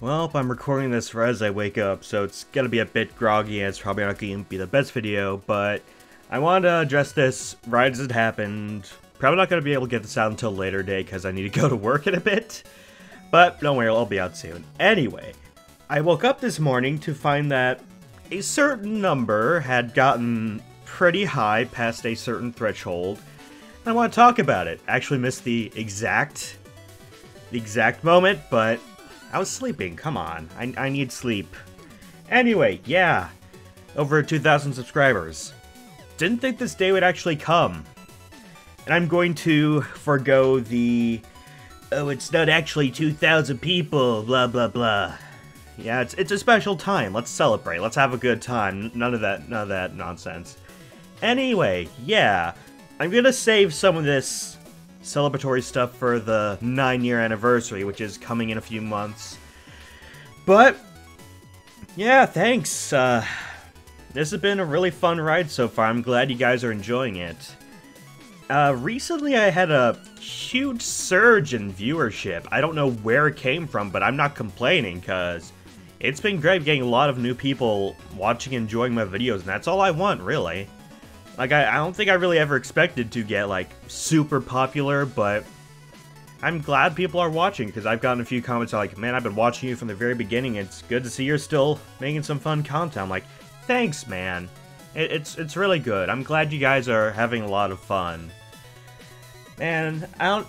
Well, I'm recording this right as I wake up, so it's gonna be a bit groggy and it's probably not gonna be the best video, but I wanted to address this right as it happened. Probably not gonna be able to get this out until later day because I need to go to work in a bit. But don't worry, I'll be out soon. Anyway, I woke up this morning to find that a certain number had gotten pretty high past a certain threshold. I want to talk about it. Actually missed the exact the exact moment, but I was sleeping. Come on. I, I need sleep. Anyway, yeah. Over 2,000 subscribers. Didn't think this day would actually come. And I'm going to forego the... Oh, it's not actually 2,000 people, blah blah blah. Yeah, it's, it's a special time. Let's celebrate. Let's have a good time. None of that, none of that nonsense. Anyway, yeah. I'm gonna save some of this celebratory stuff for the nine year anniversary, which is coming in a few months. But, yeah, thanks. Uh, this has been a really fun ride so far. I'm glad you guys are enjoying it. Uh, recently I had a huge surge in viewership. I don't know where it came from, but I'm not complaining, because it's been great getting a lot of new people watching and enjoying my videos, and that's all I want, really. Like, I, I don't think I really ever expected to get, like, super popular, but I'm glad people are watching, because I've gotten a few comments like, man, I've been watching you from the very beginning, it's good to see you're still making some fun content. I'm like, thanks, man. It, it's, it's really good. I'm glad you guys are having a lot of fun. And I don't...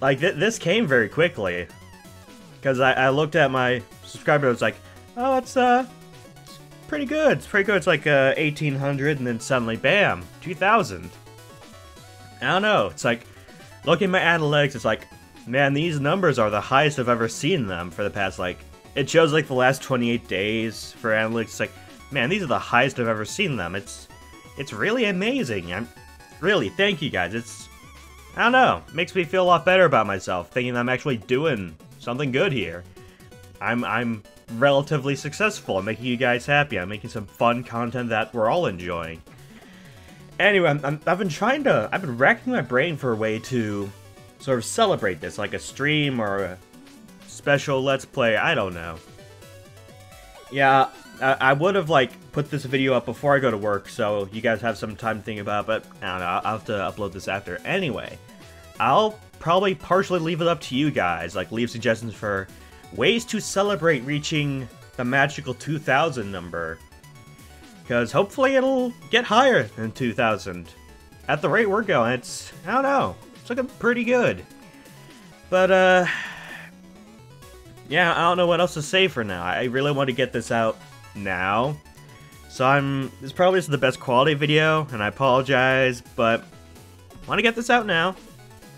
Like, th this came very quickly. Because I, I looked at my subscriber, I was like, oh, it's, uh, pretty good. It's pretty good. It's like uh, 1800, and then suddenly, bam, 2000. I don't know. It's like, looking at my analytics, it's like, man, these numbers are the highest I've ever seen them for the past, like, it shows like the last 28 days for analytics. It's like, man, these are the highest I've ever seen them. It's, it's really amazing. I'm, really, thank you guys. It's, I don't know, makes me feel a lot better about myself, thinking I'm actually doing something good here. I'm, I'm relatively successful. Making you guys happy. I'm making some fun content that we're all enjoying. Anyway, i have been trying to... I've been racking my brain for a way to sort of celebrate this, like a stream or a special Let's Play. I don't know. Yeah, I, I would have, like, put this video up before I go to work, so you guys have some time to think about it, but I don't know, I'll have to upload this after. Anyway, I'll probably partially leave it up to you guys, like, leave suggestions for ways to celebrate reaching the magical 2000 number. Because hopefully it'll get higher than 2000. At the rate we're going, it's, I don't know, it's looking pretty good. But, uh, yeah, I don't know what else to say for now. I really want to get this out now. So I'm, this probably is the best quality video, and I apologize, but I want to get this out now.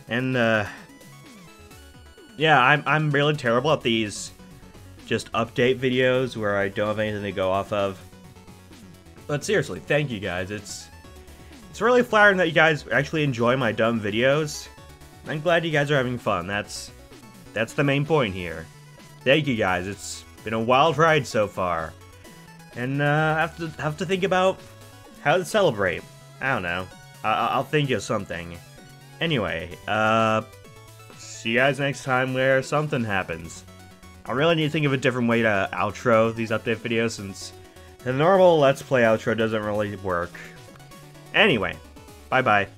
And, uh, yeah, I'm, I'm really terrible at these just update videos where I don't have anything to go off of. But seriously, thank you guys. It's it's really flattering that you guys actually enjoy my dumb videos. I'm glad you guys are having fun. That's that's the main point here. Thank you guys. It's been a wild ride so far. And uh, I have to have to think about how to celebrate. I don't know. I will think of something. Anyway, uh, see you guys next time where something happens. I really need to think of a different way to outro these update videos since the normal Let's Play outro doesn't really work. Anyway, bye-bye.